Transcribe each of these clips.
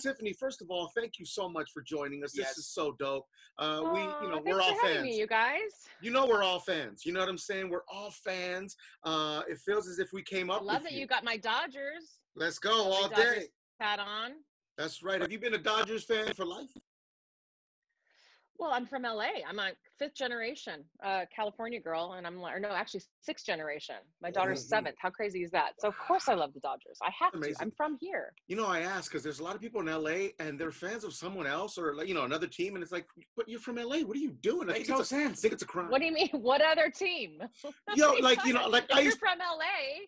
Tiffani, first of all, thank you so much for joining us. This is so dope. Uh, we, you know, we're all fans. Me, you guys. You know, we're all fans. You know what I'm saying? We're all fans. Uh, it feels as if we came I up. love with that you got my Dodgers Let's go my all Dodgers day. hat on. That's right. Have you been a Dodgers fan for life? Well, I'm from LA. I'm a fifth generation uh, California girl, and I'm like, or no, actually sixth generation. My daughter's Mhm. seventh. How crazy is that? So of course I love the Dodgers. I have to. I'm from here. You know, I ask because there's a lot of people in LA and they're fans of someone else or like, you know another team, and it's like, but you're from LA. What are you doing? I Makes think, no it's a, I sense. think it's a crime. What do you mean? What other team? Yo, like you know, like if I you're used from LA,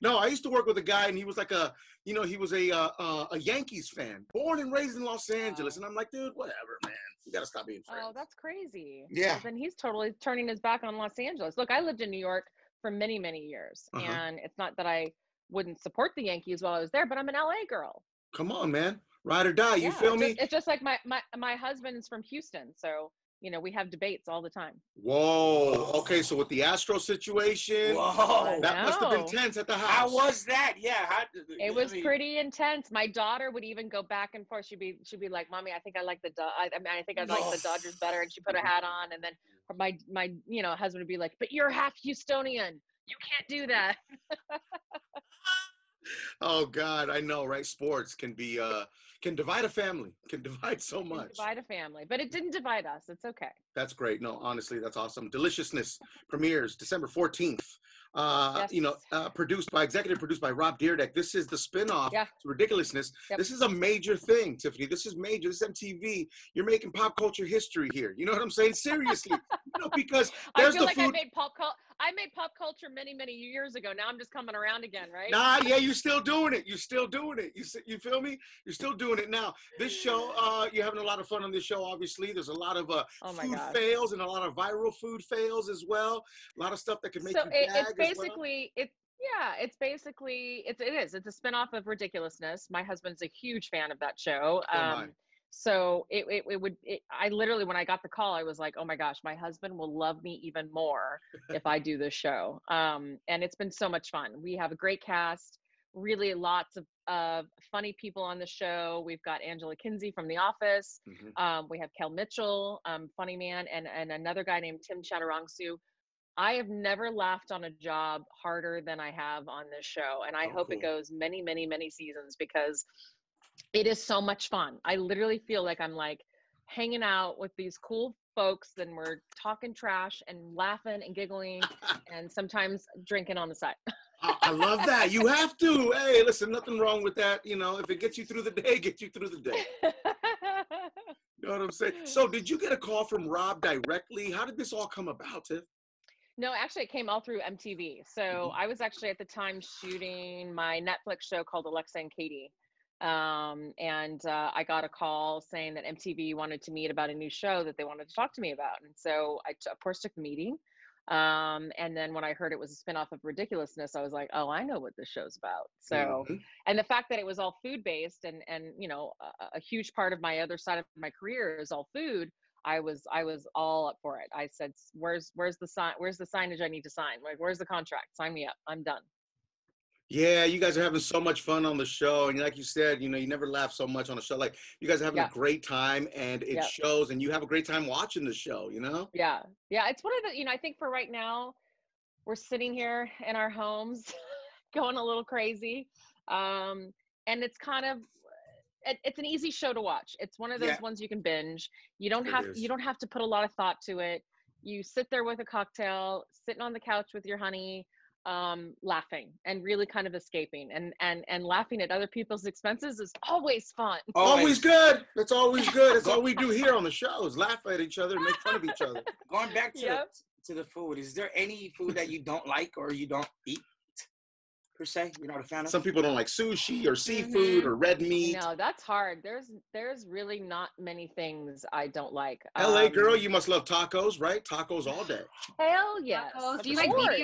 no, I used to work with a guy, and he was like a, you know, he was a uh, uh, a Yankees fan, born and raised in Los Angeles, Oh. and I'm like, dude, whatever, man. You gotta stop being friends. oh, that's crazy. Yeah. Then he's totally turning his back on Los Angeles. Look, I lived in New York for many, many years, Uh-huh. and it's not that I wouldn't support the Yankees while I was there, but I'm an LA girl. Come on, man, ride or die. You Yeah, feel it's me? Just, it's just like my my my husband's from Houston, so you know we have debates all the time. Whoa. Okay, so with the Astro situation, Whoa. that must have been tense at the house. How was that? Yeah. How, It was pretty intense. My daughter would even go back and forth. She'd be she'd be like, "Mommy, I think I like the Do- I, I mean, I think I like the Dodgers better." And she put a hat on, and then my my you know husband would be like, "But you're half Houstonian. You can't do that." Oh God, I know, right? Sports can be uh can divide a family, can divide so much. divide a family, but it didn't divide us. It's okay. That's great. No, honestly, that's awesome. Deliciousness premieres December 14th. Uh, you know, uh, produced by executive produced by Rob Dyrdek. This is the spin-off Yeah. to Ridiculousness. Yep. This is a major thing, Tiffani. This is major. This is MTV. You're making pop culture history here. You know what I'm saying? Seriously. you know, because I there's feel the like I food. made pop cult. I made pop culture many many years ago. Now I'm just coming around again, right? Nah, yeah, you're still doing it. You're still doing it. You you feel me? You're still doing it now. This show, uh, you're having a lot of fun on this show. Obviously, there's a lot of uh, Oh my food gosh. fails and a lot of viral food fails as well. A lot of stuff that can make so you it, gag it's as well. basically it's yeah it's basically it's it is it's a spin-off of ridiculousness my husband's a huge fan of that show So am I. um so it, it, it would it, i literally when i got the call i was like oh my gosh my husband will love me even more if i do this show. Um and it's been so much fun. We have a great cast really lots of of funny people on the show. We've got angela kinsey from the office. Mhm. um, we have Kel Mitchell, um, funny man, and and another guy named Tim Chantarangsu. I have never laughed on a job harder than I have on this show, and I Oh, hope it goes many, many, many seasons because it is so much fun. I literally feel like I'm like hanging out with these cool folks, and we're talking trash and laughing and giggling, and sometimes drinking on the side. I, love that. You have to. Hey, listen, nothing wrong with that. You know, if it gets you through the day, get you through the day. You know what I'm saying? So, did you get a call from Rob directly? How did this all come about, Tiff? No, actually, it came all through MTV. So Mhm. I was actually at the time shooting my Netflix show called Alexa and Katie. Um, and uh, I got a call saying that MTV wanted to meet about a new show that they wanted to talk to me about. And so I, t- of course, took the meeting. Um, and then when I heard it was a spinoff of Ridiculousness, I was like, oh, I know what this show's about. So, Mhm. and the fact that it was all food based and, and, you know, a, a huge part of my other side of my career is all food. I was I was all up for it. I said, "Where's where's the sign? Where's the signage I need to sign? Like, where's the contract? Sign me up. I'm done." Yeah, you guys are having so much fun on the show, and like you said, you know, you never laugh so much on a show. Like you guys are having Yeah. a great time, and it Yep. shows, and you have a great time watching the show. You know? Yeah, yeah. It's one of the you know I think for right now, we're sitting here in our homes, going a little crazy, um, and it's kind of it, it's an easy show to watch. It's one of those Yeah. ones you can binge. You don't It have is. you don't have to put a lot of thought to it. You sit there with a cocktail, sitting on the couch with your honey, um, laughing and really kind of escaping. And and and laughing at other people's expenses is always fun. Always good. That's always good. That's all we do here on the show is laugh at each other and make fun of each other. Going back to Yep. the, to the food, is there any food that you don't like or you don't eat per se? You're not a fan of? Some people don't like sushi or seafood or red meat. No, that's hard. There's there's really not many things I don't like. LA girl, Um, you must love tacos, right? Tacos all day. hell yes. Tacos. Do you like course.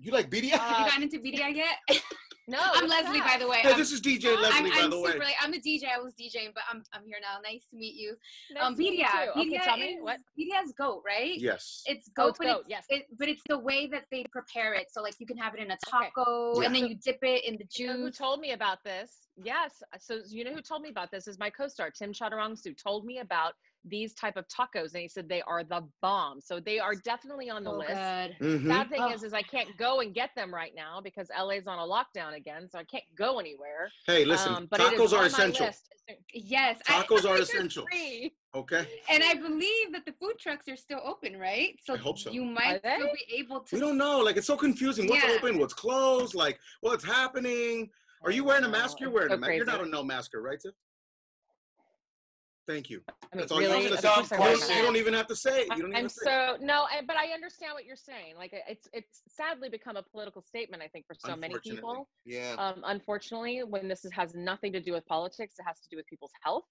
Birria? You like birria? Have Uh, you gotten into birria yet? No, I'm it's Lezlee, by the way. Hey, I'm, this is DJ I'm, Lezlee, by I'm the super way. late. I'm the DJ. I was DJing, but I'm I'm here now. Nice to meet you. Nice um, to meet you Pedia. Okay, Pedia tell me is, what. Pedia is goat, right? Yes. It's Oh, goat, it's but goat, it's yes. it, but it's the way that they prepare it. So like you can have it in a Okay. taco, and then you dip it in the juice. You know who told me about this? Yes. So you know who told me about this is my co-star Tim Chantarangsu told me about these type of tacos, and he said they are the bomb. So they are definitely on the So list. good. Mhm. Sad thing Oh. is, is I can't go and get them right now because LA's on a lockdown again, so I can't go anywhere. Hey, listen, um, but tacos are essential. list. Yes, I, Tacos are They're essential. free. Okay. and I believe that the food trucks are still open, right? So I hope so. you might still be able to. We don't know. Like it's so confusing. What's Yeah. open? What's closed? Like what's happening? Are you wearing a mask? You're wearing so a mask. You're not a no masker, right, Tiff? Thank you. I mean, That's all you really, have to Of say. course I Dumb wear a You don't, you don't even have to say it. You don't even I'm say so no, and, but I understand what you're saying. Like it's it's sadly become a political statement. I think for so many people. Yeah. Um, unfortunately, when this is, has nothing to do with politics, it has to do with people's health.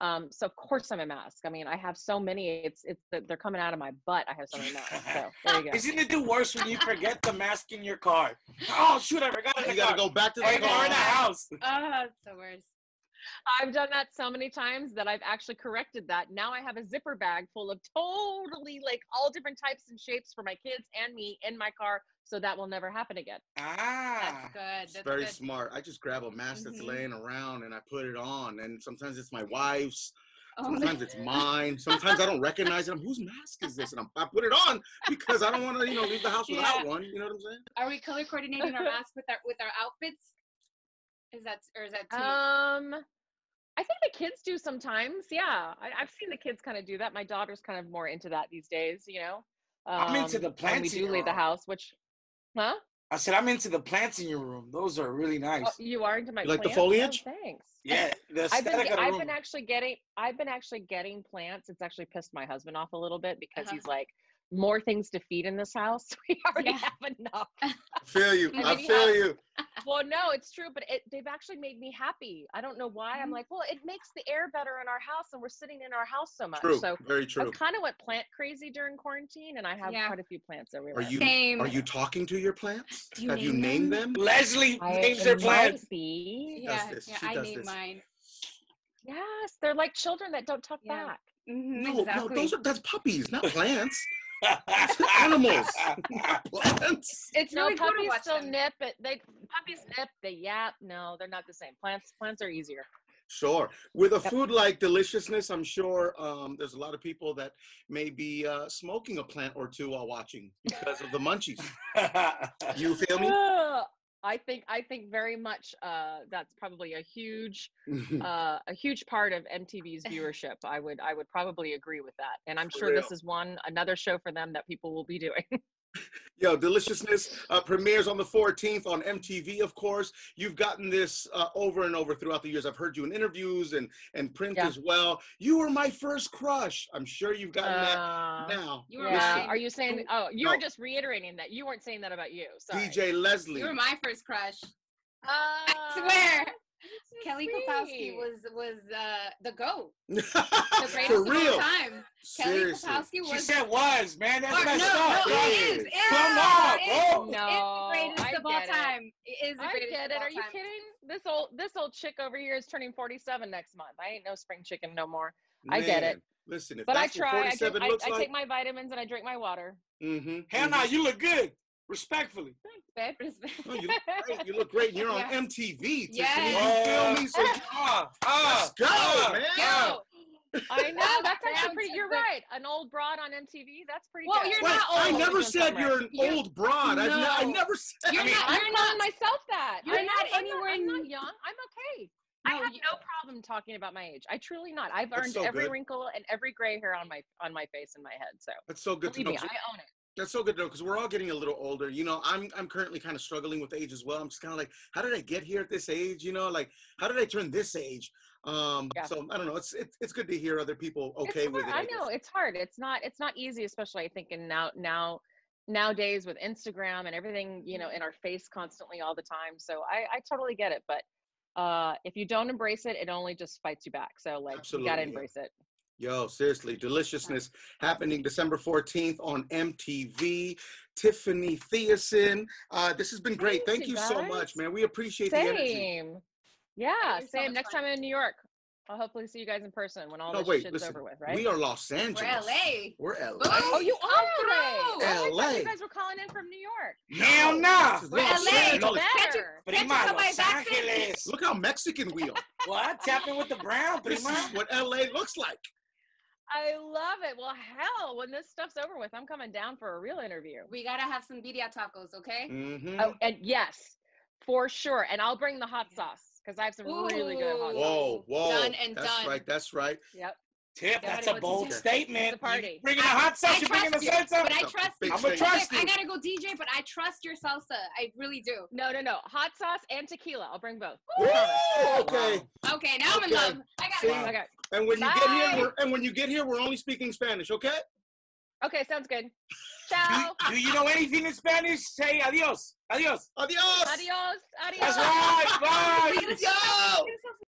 Um, so of course I'm a mask. I mean, I have so many. It's it's they're coming out of my butt. I have so many masks. So there you go. Isn't it the worst when you forget the mask in your car? Oh shoot! I forgot it You gotta car. go back to the Or in the house. Ah, it's the worst. I've done that so many times that I've actually corrected that. Now I have a zipper bag full of totally like all different types and shapes for my kids and me in my car, so that will never happen again. Ah. That's good. It's That's very good. smart. I just grab a mask that's Mhm. laying around and I put it on. And sometimes it's my wife's. Oh, Sometimes it's mine. Sometimes I don't recognize it. I'm, whose mask is this? And I'm, I put it on because I don't want to, you know, leave the house without Yeah. one. You know what I'm saying? Are we color coordinating our masks with our with our outfits? Is that or is that too? Um, I think the kids do sometimes. Yeah, I, I've seen the kids kind of do that. My daughter's kind of more into that these days. You know, I'm into Um, the when we plants in do your leave the house. Which, huh? I said I'm into the plants in your room. Those are really nice. Oh, you are into my You like the plants? Oh, foliage? thanks. yeah, the I've been of the I've room. been actually getting I've been actually getting plants. It's actually pissed my husband off a little bit because Uh-huh. he's like more things to feed in this house. We already Yeah. have enough. I feel you. I feel has- you. Well, no, it's true, but it, they've actually made me happy. I don't know why. I'm Mhm. like, well, it makes the air better in our house, and we're sitting in our house so much. True. So Very true. I kind of went plant crazy during quarantine, and I have Yeah. quite a few plants Are you Same. are you talking to your plants? Do you Have you name named them? them? Lezlee I names their plants. be. yeah, yeah, I does named this. mine. Yes, they're like children that don't talk Yeah. back. Mhm, No, exactly. no, those are that's puppies, not plants. Animals. Not plants. it's No, really cool puppies still them. nip. It they puppies nip. They yap. No, they're not the same. Plants plants are easier. Sure. With a Yep. food like deliciousness, I'm sure um, there's a lot of people that may be uh, smoking a plant or two while watching because of the munchies. You feel me? I think I think very much uh, that's probably a huge uh, a huge part of MTV's viewership. I would I would probably agree with that, and I'm For sure this is one another show for them that people will be doing. Yo, Deliciousness uh, premieres on the 14th on MTV, of course. You've gotten this uh, over and over throughout the years. I've heard you in interviews and, and print Yeah. as well. You were my first crush. I'm sure you've gotten that Uh, now. You were yeah. mine. Are you saying? Oh, you were just reiterating that. You weren't saying that about you. Sorry. DJ Lezlee. You were my first crush. Uh, swear. That's so Kelly Kapowski was was uh, the goat, the For greatest of real. all time. Kelly Seriously. Kapowski she was. said was, man. That's Or- no, messed no, up. it bro. is. Come on, it bro. is. No, it's the greatest I of all it. time. It is the I greatest get of it. all Are you time. kidding? This old this old chick over here is turning 47 next month. I ain't no spring chicken no more. I get it. Listen, if But I that's what try. I, 47 drink, I, looks I like, take my vitamins and I drink my water. mm-hmm, Hell no, you look good. Respectfully. Thanks, babe. Oh, you look great. You look great. and You're on Yeah. MTV. Tiffani. Yes. You feel me? So Ah, let's ah, go, ah, man. ah. Yo, I know. That's actually pretty. You're right. An old broad on MTV. That's pretty Well, good. you're Wait, not I never said something you're an You're- old broad. I've ne- I never said You're I mean, not- you're calling not- myself that. you're I not am. I'm anywhere I'm not young. I'm okay. I have you- no problem talking about my age. I truly not. I've earned so every good. wrinkle and every gray hair on my on my face and my head. So That's so good believe to me, know. 'cause I own it. That's so good to know because we're all getting a little older. You know, I'm I'm currently kind of struggling with age as well. I'm just kind of like, how did I get here at this age? You know, like how did I turn this age? Um, Yeah. so I don't know. It's it's it's good to hear other people okay with it. I guess. know it's hard. It's not. It's not easy, especially I think in now now nowadays with Instagram and everything, you know, in our face constantly all the time. So I I totally get it. But uh, if you don't embrace it, it only just fights you back. So like you gotta embrace it. Yo, seriously, deliciousness happening December 14th on MTV. Tiffani Thiessen. Uh, this has been great. Thanks, Thank you you so much, man. We appreciate the energy. Same. Yeah, you're so same. Next fun. time I'm in New York, I'll hopefully see you guys in person when all No, this wait, shit's listen. over with, right? We are Los Angeles. We're LA. We're LA. oh, you are through. LA. Oh, I LA. you guys were calling in from New York. Hell no. This is We're Los LA. Can't you- Better. Can't you Prima, tell by Los? Angeles. Look how Mexican we are. What? Tapping with the brown, this is what LA looks like. I love it. Well, hell, when this stuff's over with, I'm coming down for a real interview. We gotta have some birria tacos, okay? hmm Oh, and yes, for sure. And I'll bring the hot sauce because I have some really good hot Ooh. sauce. Whoa, whoa. Done and done. that's done. right. That's right. Yep. Tip, that's a bold to statement. It's a party. You bringing a hot sauce, you bringing a trust salsa? but I trust you. I'm gonna statement. trust I gotta go DJ, but I trust your salsa. I really do. No, no, no. Hot sauce and tequila. I'll bring both. Woo! Okay. Okay, now I'm in love. I gotta See? go. Okay. And when you get here, we're, and when you get here, we're only speaking Spanish. Okay? Okay, sounds good. Do, Ciao. do you know anything in Spanish? Say adios. Adios. Adios. Adios. Adios. That's right. Bye. Look Yo! look at this-